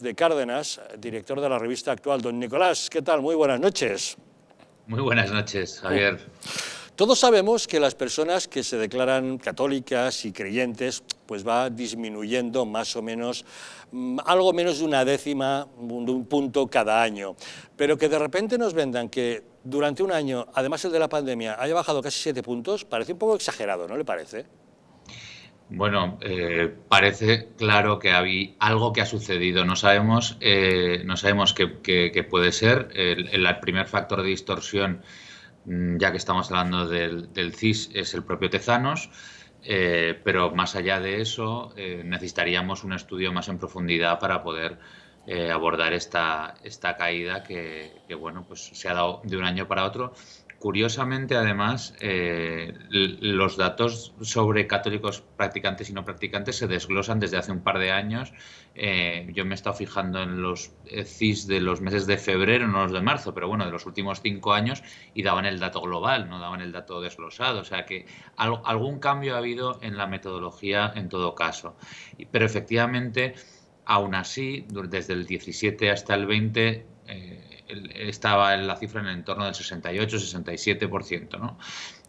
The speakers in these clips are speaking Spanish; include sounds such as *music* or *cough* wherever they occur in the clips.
de Cárdenas, director de la revista actual. Don Nicolás, ¿qué tal? Muy buenas noches. Muy buenas noches, Javier. Todos sabemos que las personas que se declaran católicas y creyentes, pues va disminuyendo más o menos, mm, algo menos de una décima, de un punto cada año. Pero que de repente nos vendan que durante un año, además el de la pandemia, haya bajado casi siete puntos, parece un poco exagerado, ¿no le parece? Bueno, eh, parece claro que hay algo que ha sucedido. No sabemos, eh, no sabemos qué, puede ser. El, primer factor de distorsión, mm, ya que estamos hablando del, CIS, es el propio Tezanos. Eh, pero más allá de eso, necesitaríamos un estudio más en profundidad para poder abordar esta, esta caída que, que, bueno, pues se ha dado de un año para otro Curiosamente, además, eh, los datos sobre católicos practicantes y no practicantes se desglosan desde hace un par de años. Eh, yo me he estado fijando en los eh, CIS de los meses de febrero, no los de marzo, pero bueno, de los últimos cinco años y daban el dato global, no daban el dato desglosado. O sea que algún cambio ha habido en la metodología en todo caso. Pero efectivamente, aún así, desde el 17 hasta el 20, estaba en la cifra en el entorno del 68-67%, ¿no?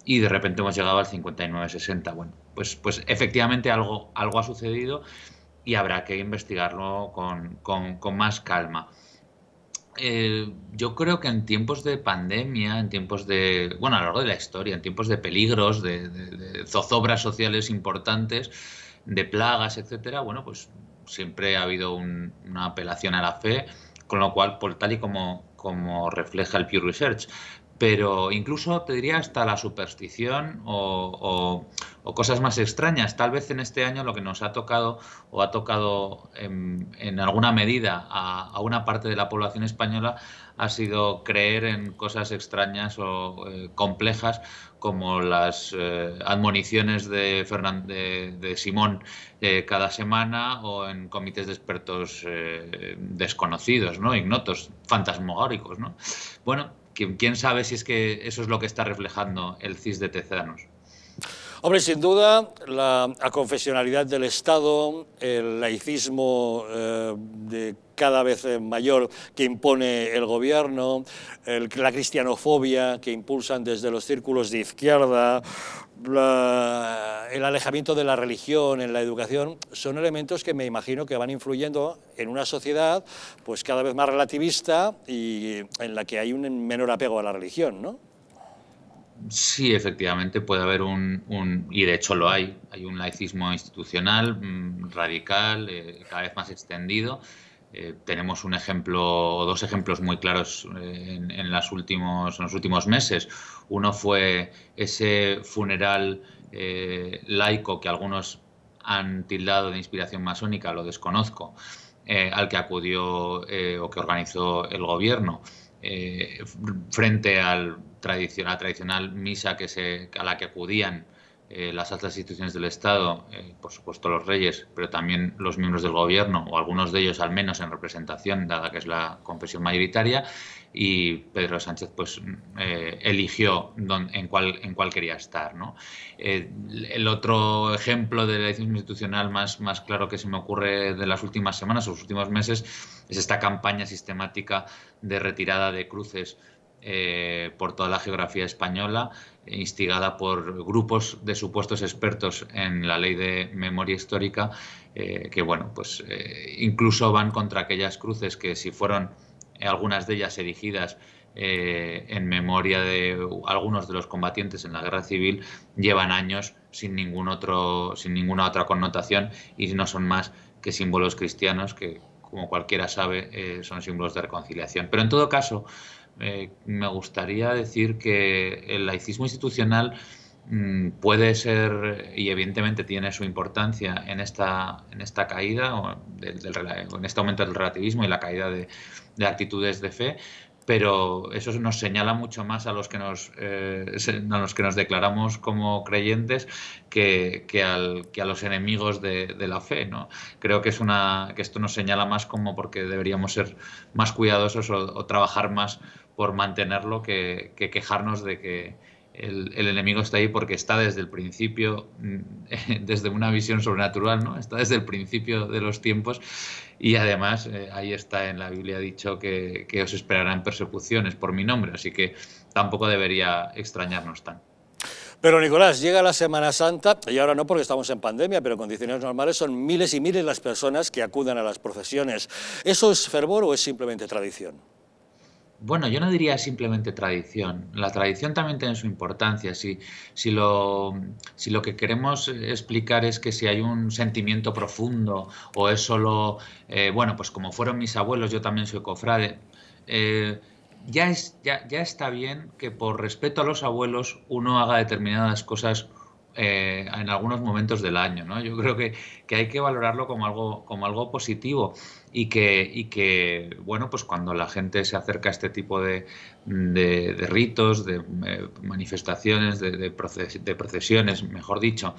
Y de repente hemos llegado al 59-60. Bueno, pues, pues efectivamente algo, algo ha sucedido y habrá que investigarlo con, con, más calma. Yo creo que en tiempos de pandemia, en tiempos de, bueno, a lo largo de la historia, en tiempos de peligros, de, zozobras sociales importantes, de plagas, etcétera, bueno, pues siempre ha habido una apelación a la fe, con lo cual, por tal y como, como refleja el Pew Research. Pero incluso te diría hasta la superstición o, cosas más extrañas. Tal vez en este año lo que nos ha tocado o ha tocado en, alguna medida a, una parte de la población española ha sido creer en cosas extrañas o eh, complejas como las eh, admoniciones de, de, Simón eh, cada semana o en comités de expertos desconocidos, ¿no? ignotos, fantasmagóricos. ¿no? Bueno, ¿quién, sabe si es que eso es lo que está reflejando el CIS de Tezanos. Hombre, sin duda, la aconfesionalidad del Estado, el laicismo de cada vez eh, mayor que impone el gobierno, la cristianofobia que impulsan desde los círculos de izquierda, el alejamiento de la religión en la educación, son elementos que me imagino que van influyendo en una sociedad pues cada vez más relativista y en la que hay un menor apego a la religión, ¿no? Sí, efectivamente puede haber un, y de hecho lo hay, hay un laicismo institucional mm, radical, eh, cada vez más extendido, eh, tenemos un ejemplo dos ejemplos muy claros eh, en, los últimos meses. Uno fue ese funeral eh, laico que algunos han tildado de inspiración masónica, lo desconozco, al que acudió o que organizó el gobierno. frente al a la tradicional misa a la que acudían eh, las altas instituciones del Estado, eh, por supuesto los reyes, pero también los miembros del gobierno, o algunos de ellos al menos en representación, dada que es la confesión mayoritaria, y Pedro Sánchez pues eh, eligió en, cuál, en cuál quería estar. el otro ejemplo de la elección institucional más, más claro que se me ocurre de las últimas semanas o los últimos meses es esta campaña sistemática de retirada de cruces por toda la geografía española instigada por grupos de supuestos expertos en la ley de memoria histórica, eh, que bueno, pues eh, incluso van contra aquellas cruces que si fueron algunas de ellas erigidas eh, en memoria de algunos de los combatientes en la guerra civil, llevan años sin ningún otro, sin ninguna otra connotación y no son más que símbolos cristianos que, como cualquiera sabe, son símbolos de reconciliación. Pero en todo caso, eh, me gustaría decir que el laicismo institucional mm, puede ser y evidentemente tiene su importancia en esta, en esta caída o en este aumento del relativismo y la caída de, actitudes de fe, pero eso nos señala mucho más a los que nos, eh, a los que nos declaramos como creyentes que, que, a los enemigos de, la fe. ¿no? Creo que, es una, que esto nos señala más como porque deberíamos ser más cuidadosos o trabajar más por mantenerlo que, quejarnos de que el, enemigo está ahí porque está desde el principio, mm, *laughs* desde una visión sobrenatural, ¿no? Está desde el principio de los tiempos y además eh, ahí está en la Biblia dicho que, que os esperarán persecuciones por mi nombre, así que tampoco debería extrañarnos tanto. Pero Nicolás, llega la Semana Santa, y ahora no porque estamos en pandemia, pero en condiciones normales son miles y miles las personas que acudan a las procesiones. ¿Eso es fervor o es simplemente tradición? Bueno, yo no diría simplemente tradición. La tradición también tiene su importancia. Si, si, lo, si lo que queremos explicar es que si hay un sentimiento profundo o es solo, eh, bueno, pues como fueron mis abuelos, yo también soy cofrade. Eh, ya, es, ya, ya está bien que por respeto a los abuelos uno haga determinadas cosas eh, en algunos momentos del año. ¿no? Yo creo que, que, hay que valorarlo como algo, como algo positivo y que, y que, bueno, pues cuando la gente se acerca a este tipo de, de, ritos, de eh, manifestaciones, de, de, procesiones, mejor dicho,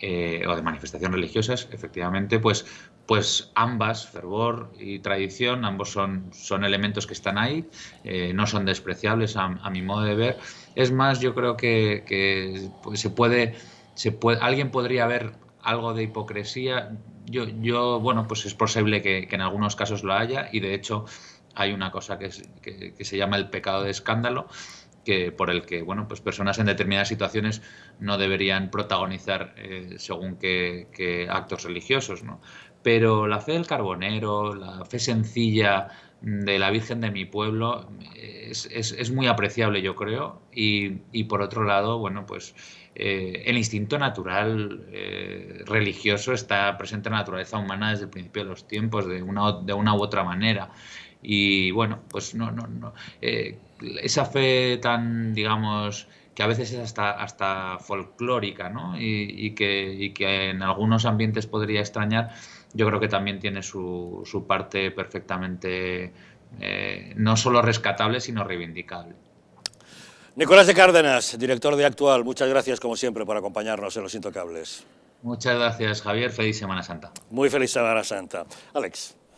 eh, o de manifestaciones religiosas, efectivamente, pues, pues ambas, fervor y tradición, ambos son, son elementos que están ahí, eh, no son despreciables a, mi modo de ver. Es más, yo creo que, pues, se, puede, se puede, alguien podría ver algo de hipocresía. Yo, yo bueno, pues es posible que, en algunos casos lo haya y de hecho hay una cosa que, que se llama el pecado de escándalo, que, por el que bueno, pues personas en determinadas situaciones no deberían protagonizar eh, según qué, actos religiosos. ¿no? Pero la fe del carbonero, la fe sencilla de la Virgen de mi pueblo es, es, muy apreciable, yo creo. Y, y, por otro lado, bueno, pues eh, el instinto natural eh, religioso está presente en la naturaleza humana desde el principio de los tiempos, de una, de una u otra manera. Y bueno, pues no, no, no. Eh, esa fe tan, digamos, que a veces es hasta, hasta folclórica, ¿no? Y, que, que en algunos ambientes podría extrañar, yo creo que también tiene su, su parte perfectamente eh, no solo rescatable, sino reivindicable. Nicolás de Cárdenas, director de Actual, muchas gracias como siempre por acompañarnos en Los Intocables. Muchas gracias, Javier. Feliz Semana Santa. Muy feliz Semana Santa. Alex.